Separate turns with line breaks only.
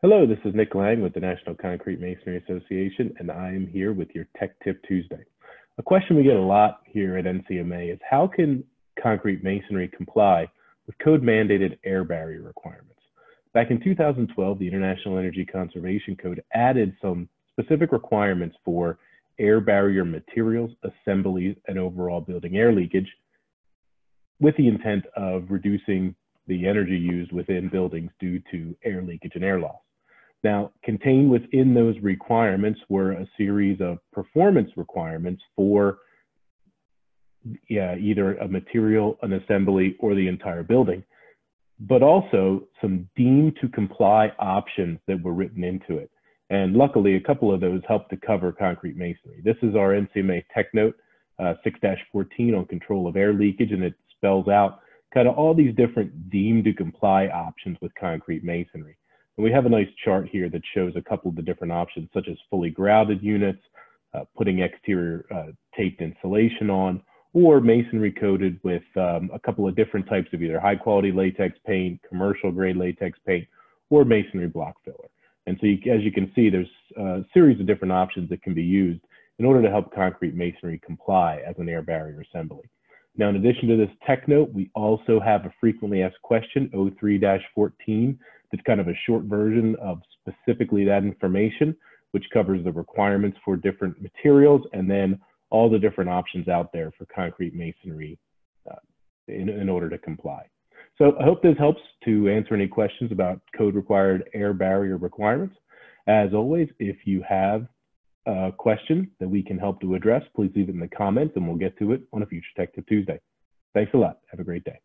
Hello, this is Nick Lang with the National Concrete Masonry Association, and I am here with your Tech Tip Tuesday. A question we get a lot here at NCMA is how can concrete masonry comply with code mandated air barrier requirements? Back in 2012, the International Energy Conservation Code added some specific requirements for air barrier materials, assemblies, and overall building air leakage with the intent of reducing the energy used within buildings due to air leakage and air loss. Now, contained within those requirements were a series of performance requirements for yeah, either a material, an assembly, or the entire building, but also some deemed to comply options that were written into it. And luckily, a couple of those helped to cover concrete masonry. This is our NCMA Tech Note uh, 6-14 on control of air leakage, and it spells out kind of all these different deemed to comply options with concrete masonry. And we have a nice chart here that shows a couple of the different options, such as fully grouted units, uh, putting exterior uh, taped insulation on, or masonry coated with um, a couple of different types of either high quality latex paint, commercial grade latex paint, or masonry block filler. And so you, as you can see, there's a series of different options that can be used in order to help concrete masonry comply as an air barrier assembly. Now, in addition to this tech note, we also have a frequently asked question, 03-14, that's kind of a short version of specifically that information, which covers the requirements for different materials and then all the different options out there for concrete masonry uh, in, in order to comply. So I hope this helps to answer any questions about code required air barrier requirements. As always, if you have a question that we can help to address, please leave it in the comments and we'll get to it on a future Tech Tip Tuesday. Thanks a lot. Have a great day.